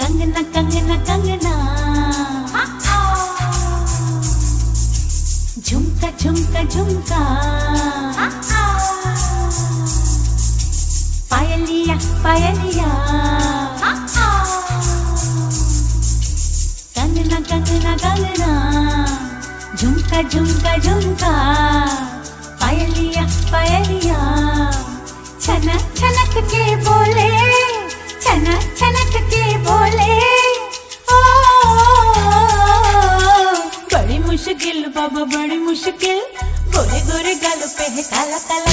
कंगना कंगना कंगना। झुमका झुमका झुमका। पायलिया पायलिया। कंगना कंगना कंगना। झुमका झुमका झुमका। पायलिया पायलिया। छनक छनक के बोले छनक छनक के बड़ी मुश्किल गोरे गोरे गालों पे है काला काला